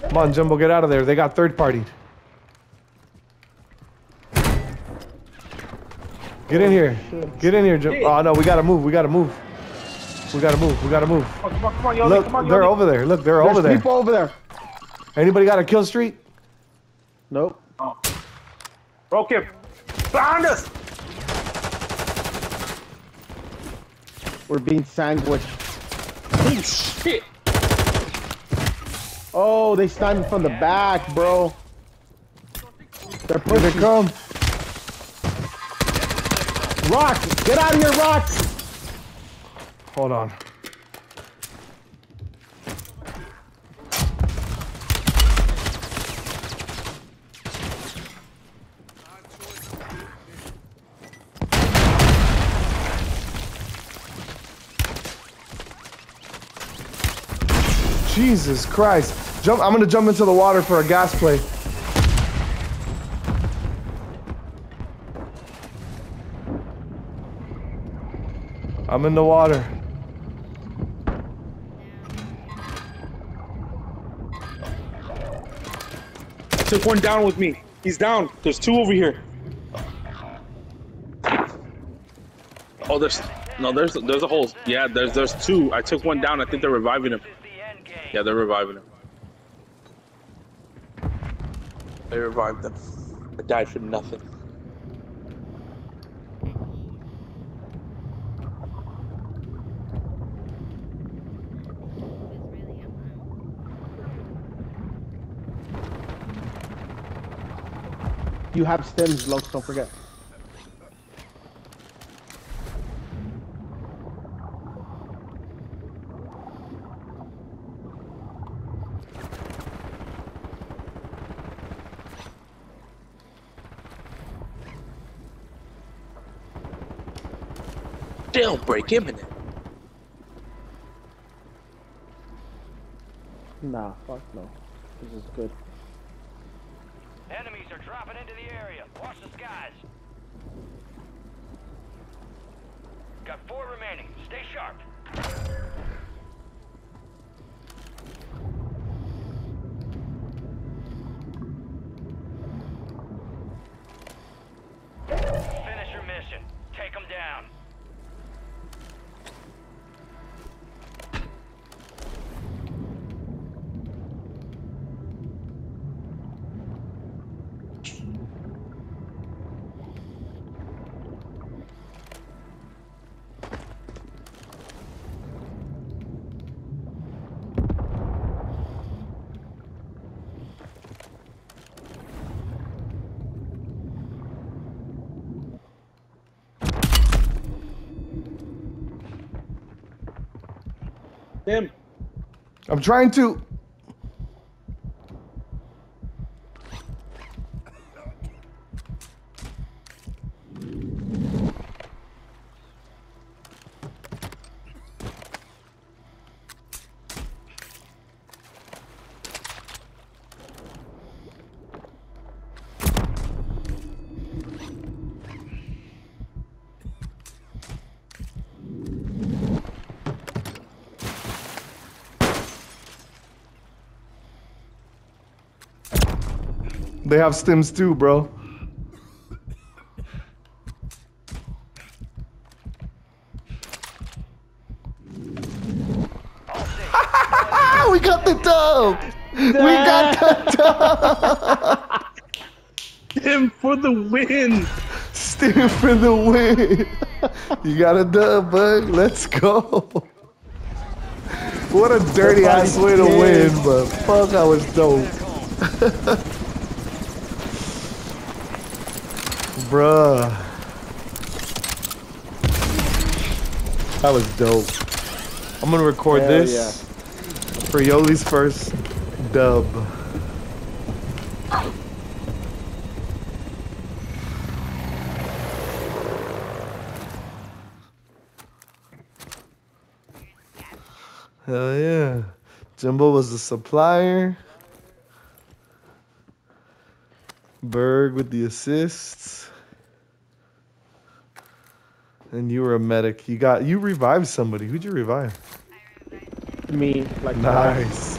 Come on, Jumbo, get out of there. They got third partied. Get in here. Get in here, Jumbo. Oh no, we gotta move. We gotta move. We gotta move. We gotta move. Come on, come on, Yoli, Look, come on, they're over there. Look, they're There's over there. people over there. Anybody got a kill streak? Nope. Oh. Broke him. Behind us. We're being sandwiched. Oh shit. Oh, they sniped from the back, bro. They're Here they come. Rock, get out of here, Rock. Hold on. Jesus Christ. Jump I'm gonna jump into the water for a gas play. I'm in the water. Took one down with me. He's down. There's two over here. Oh, there's no, there's there's a hole. Yeah, there's there's two. I took one down. I think they're reviving him. Yeah, they're reviving him. They revived them. I died for nothing. You have stims, Lokes, don't forget. Jailbreak imminent. Nah, fuck no. This is good. Enemies are dropping into the area. Watch the skies. Got four remaining. Stay sharp. Him. I'm trying to. They have stims too, bro. we got the dub. We got the dub. Him for the win. stim for the win. You got a dub, bud. Let's go. What a dirty ass way to win, but fuck, I was dope. Bruh. That was dope. I'm gonna record Hell this for Yoli's first dub. Hell yeah. Jumbo was the supplier. Berg with the assists. And you were a medic. You got you revived somebody. Who'd you revive? Me, like Nice.